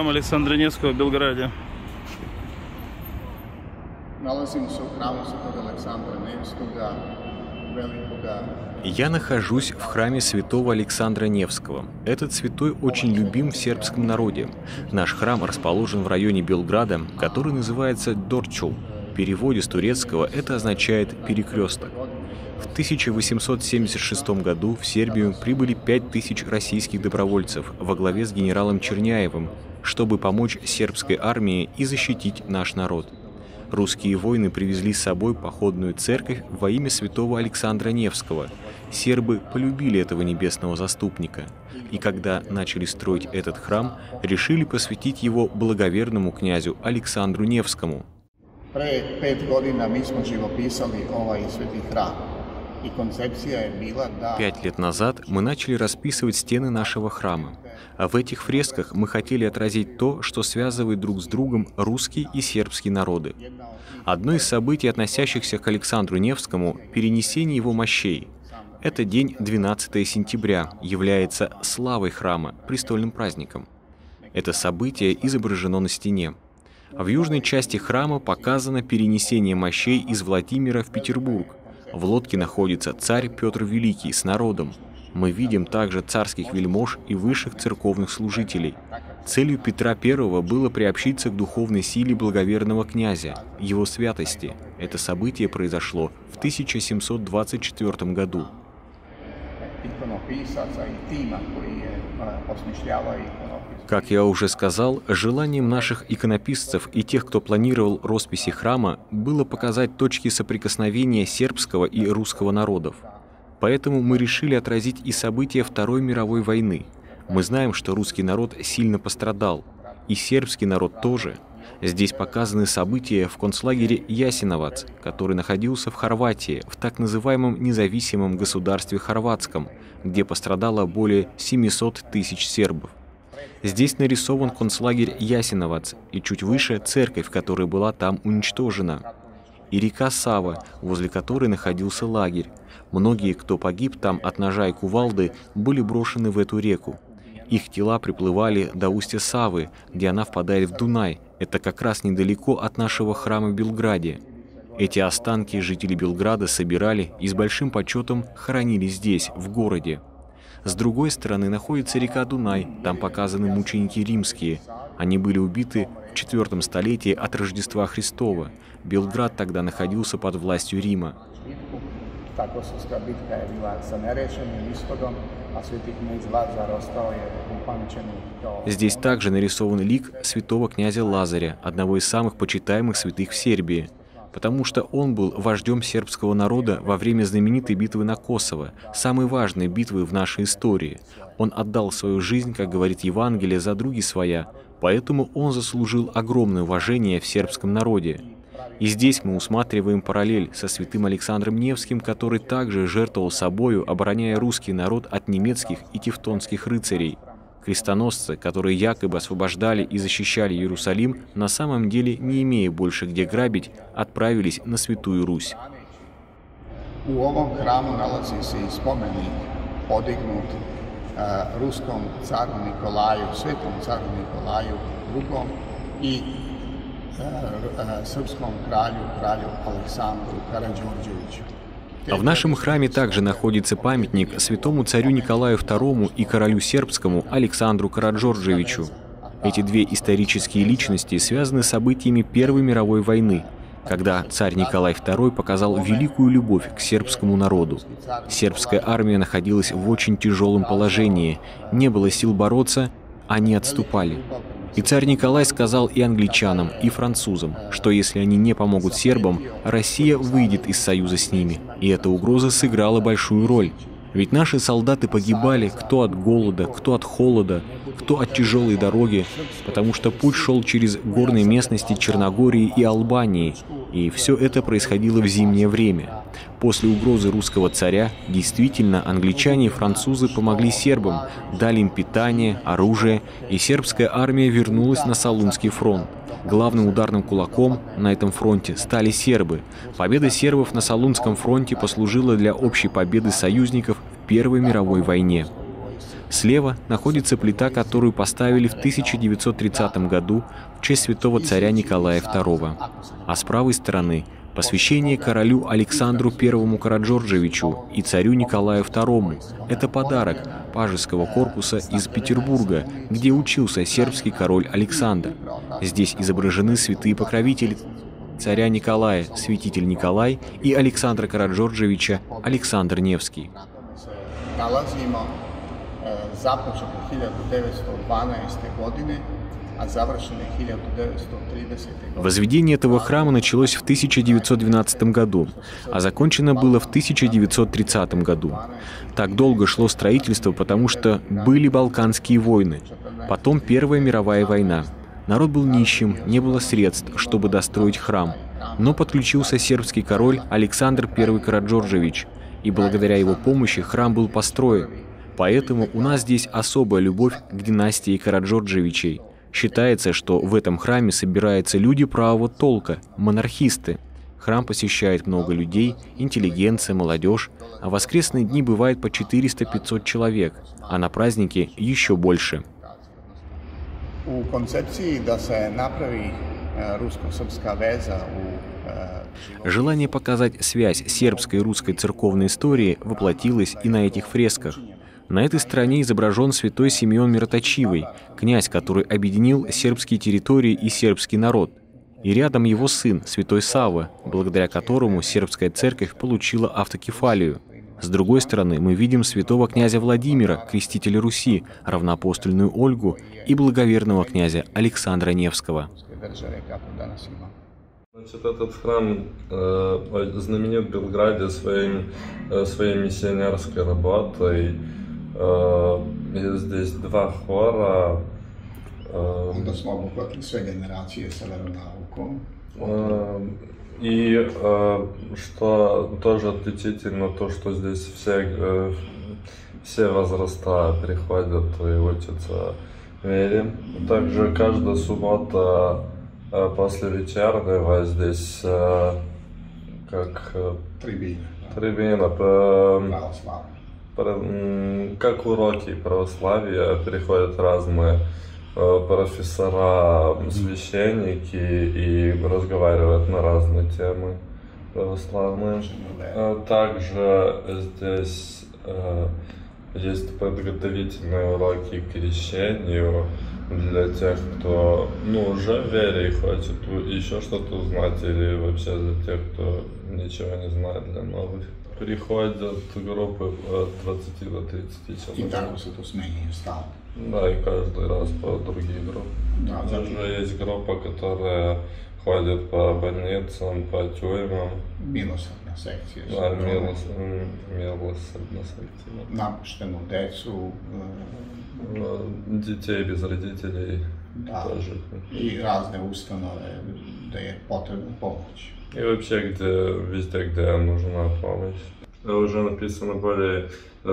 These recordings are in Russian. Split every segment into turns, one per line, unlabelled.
Храм Александра Невского в Белграде.
Я нахожусь в храме святого Александра Невского. Этот святой очень любим в сербском народе. Наш храм расположен в районе Белграда, который называется Дорчул. В переводе с турецкого это означает «перекресток». В 1876 году в Сербию прибыли 5000 российских добровольцев во главе с генералом Черняевым, чтобы помочь сербской армии и защитить наш народ. Русские воины привезли с собой походную церковь во имя святого Александра Невского. Сербы полюбили этого небесного заступника. И когда начали строить этот храм, решили посвятить его благоверному князю Александру Невскому.
Pre pet godina mi smo živopisali ovaj sveti
Пять лет назад мы начали расписывать стены нашего храма. А в этих фресках мы хотели отразить то, что связывает друг с другом русский и сербский народы. Одно из событий, относящихся к Александру Невскому, перенесение его мощей. Это день 12 сентября, является славой храма, престольным праздником. Это событие изображено на стене. В южной части храма показано перенесение мощей из Владимира в Петербург. В лодке находится царь Петр Великий с народом. Мы видим также царских вельмож и высших церковных служителей. Целью Петра I было приобщиться к духовной силе благоверного князя, его святости. Это событие произошло в 1724 году. Как я уже сказал, желанием наших иконописцев и тех, кто планировал росписи храма, было показать точки соприкосновения сербского и русского народов. Поэтому мы решили отразить и события Второй мировой войны. Мы знаем, что русский народ сильно пострадал, и сербский народ тоже. Здесь показаны события в концлагере Ясиновац, который находился в Хорватии, в так называемом независимом государстве хорватском, где пострадало более 700 тысяч сербов. Здесь нарисован концлагерь Ясиновац и чуть выше церковь, которая была там уничтожена. И река Сава, возле которой находился лагерь. Многие, кто погиб там от ножа и кувалды, были брошены в эту реку. Их тела приплывали до устья Савы, где она впадает в Дунай. Это как раз недалеко от нашего храма в Белграде. Эти останки жители Белграда собирали и с большим почетом хоронили здесь, в городе. С другой стороны находится река Дунай, там показаны мученики римские. Они были убиты в IV столетии от Рождества Христова. Белград тогда находился под властью Рима.
Tako bitka je bila sa nerešenim ishodom, a sveti knjez Lazar ostao je upamćeni kao
Здесь также нарисован лик святого князя Лазаря, одного из самых почитаемых святых в Сербии, потому что он был вождем сербского народа во время знаменитой битвы на Косово, самой важной битвы в нашей истории. Он отдал свою жизнь, как говорит Евангелие, за други своя, поэтому он заслужил огромное уважение в сербском народе. И здесь мы усматриваем параллель со святым Александром Невским, который также жертвовал собою, обороняя русский народ от немецких и тевтонских рыцарей. Крестоносцы, которые якобы освобождали и защищали Иерусалим, на самом деле, не имея больше где грабить, отправились на Святую Русь.
U ovom hramu nalazi se i spomenik podignut a, ruskom caru Nikolaju II i a, a, srpskom kralju, kralju Aleksandru Karadžorđeviću.
А в нашем храме также находится памятник святому царю Николаю II и королю сербскому Александру Караджорджевичу. Эти две исторические личности связаны с событиями Первой мировой войны, когда царь Николай II показал великую любовь к сербскому народу. Сербская армия находилась в очень тяжелом положении, не было сил бороться, они отступали. И царь Николай сказал и англичанам, и французам, что если они не помогут сербам, Россия выйдет из союза с ними. И эта угроза сыграла большую роль. Ведь наши солдаты погибали кто от голода, кто от холода, кто от тяжелой дороги, потому что путь шел через горные местности Черногории и Албании, и все это происходило в зимнее время. После угрозы русского царя действительно англичане и французы помогли сербам, дали им питание, оружие, и сербская армия вернулась на Салунский фронт. Главным ударным кулаком на этом фронте стали сербы. Победа сербов на Салунском фронте послужила для общей победы союзников в Первой мировой войне. Слева находится плита, которую поставили в 1930 году в честь святого царя Николая II. А с правой стороны – посвящение королю Александру I Караджорджевичу и царю Николаю II. Это подарок пажеского корпуса из Петербурга, где учился сербский король Александр. Здесь изображены святые покровители царя Николая, святитель Николай и Александра Караджорджевича Александр Невский.
započeto 1912. godine а
Возведение этого храма началось в 1912 году, а закончено было в 1930 году. Так долго шло строительство, потому что были Балканские войны, потом Первая мировая война. Народ был нищим, не было средств, чтобы достроить храм. Но подключился сербский король Александр I Караджорджевич, и благодаря его помощи храм был построен. Поэтому у нас здесь особая любовь к династии Караджорджевичей – Считается, что в этом храме собираются люди правого толка, монархисты. Храм посещает много людей, интеллигенция, молодежь, а в воскресные дни бывает по 400-500 человек, а на праздники еще больше.
У концепции да се направи русско-српска веза у
Желание показать связь сербской и русской церковной истории воплотилось и на этих фресках. На этой стороне изображен святой Симеон Мироточивый, князь, который объединил сербские территории и сербский народ. И рядом его сын, святой Сава, благодаря которому сербская церковь получила автокефалию. С другой стороны, мы видим святого князя Владимира, крестителя Руси, равноапостольную Ольгу и благоверного князя Александра Невского.
Значит, этот храм э, знаменит в Белграде своим, э, своей миссионерской работой. Jest здесь два хора.
Onda smo obuhvatili sve generacije sa veronaukom.
И что тоже отличительно, то, что здесь все, все возраста приходят и учатся вере. Также каждая суббота после вечернего здесь как
Трибина.
Трибина. Как уроки православия приходят разные э, профессора, священники и разговаривают на разные темы православные. А также здесь э, есть подготовительные уроки к крещению для тех, кто ну, уже в вере и хочет еще что-то узнать, или вообще для тех, кто ничего не знает для новых приходят группы от 20 до 30 человек.
И так se to smenjuje stalno.
Да, и каждый раз по другие группы.
Да,
Даже есть группа, которая ходит по больницам, по тюрьмам.
Milosrdna sekcija.
Да, милосrdna секция.
Napuštenu decu.
Детей без родителей
Да.
тоже.
Razne ustanove gde je potrebna pomoć.
И вообще, где, везде, где нужна помощь. Уже написано более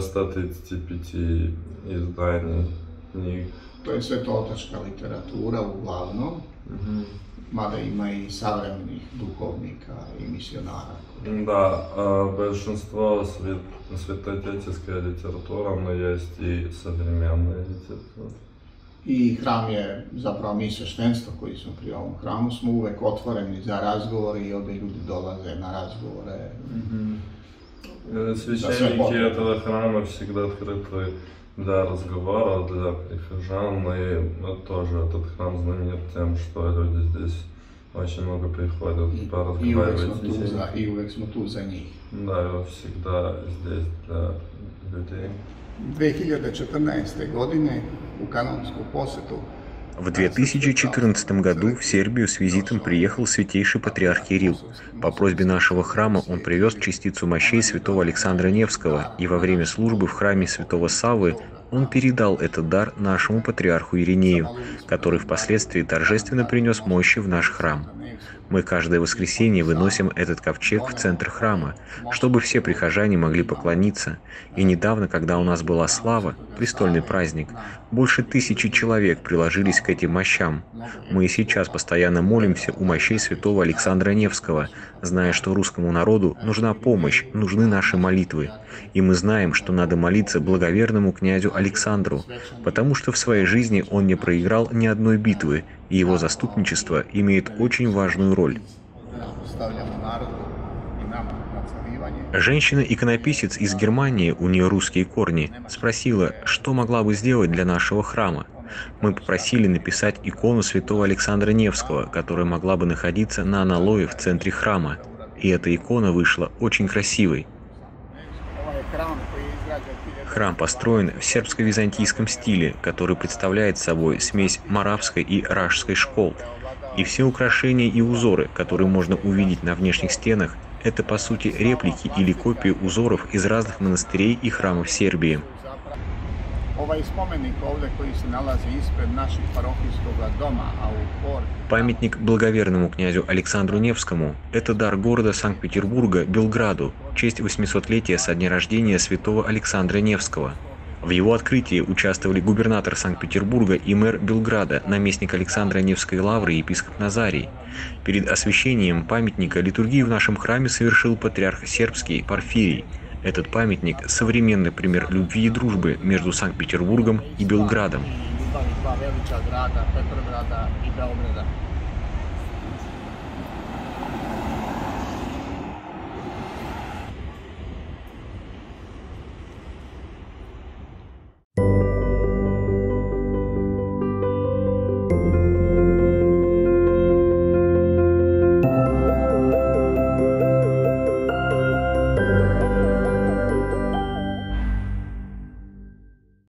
135 изданий книг.
To je sve to otačka literatura uglavnom, mada ima i savremenih duhovnika i misionara.
Да, а большинство свят, святоотеческая литература, но есть и современная литература.
I hram je, zapravo mi sveštenstvo koji smo pri ovom hramu, smo uvek otvoreni za razgovore i ovde ljudi dolaze na razgovore.
Э, Священники этого храма всегда открыты для разговора, для прихожан, и тоже этот храм знаменит тем, что люди здесь очень много приходят
uvek
поразговаривать
uvek smo tu za njih.
Да, я всегда здесь для людей.
2014. godine u kanonsku posetu
В 2014 году в Сербию с визитом приехал святейший патриарх Кирилл. По просьбе нашего храма он привез частицу мощей святого Александра Невского, и во время службы в храме святого Савы он передал этот дар нашему патриарху Иринею, который впоследствии торжественно принес мощи в наш храм. Мы каждое воскресенье выносим этот ковчег в центр храма, чтобы все прихожане могли поклониться. И недавно, когда у нас была слава, престольный праздник, больше тысячи человек приложились к этим мощам. Мы и сейчас постоянно молимся у мощей святого Александра Невского, зная, что русскому народу нужна помощь, нужны наши молитвы. И мы знаем, что надо молиться благоверному князю Александру, потому что в своей жизни он не проиграл ни одной битвы, и его заступничество имеет очень важную роль. Женщина-иконописец из Германии, у нее русские корни, спросила, что могла бы сделать для нашего храма. Мы попросили написать икону святого Александра Невского, которая могла бы находиться на аналое в центре храма. И эта икона вышла очень красивой. Храм построен в сербско-византийском стиле, который представляет собой смесь марабской и ражской школ. И все украшения и узоры, которые можно увидеть на внешних стенах, это по сути реплики или копии узоров из разных монастырей и храмов Сербии. Памятник благоверному князю Александру Невскому – это дар города Санкт-Петербурга Белграду в честь 800-летия со дня рождения святого Александра Невского. В его открытии участвовали губернатор Санкт-Петербурга и мэр Белграда, наместник Александра Невской лавры и епископ Назарий. Перед освящением памятника литургию в нашем храме совершил патриарх сербский Порфирий – этот памятник – современный пример любви и дружбы между Санкт-Петербургом и Белградом.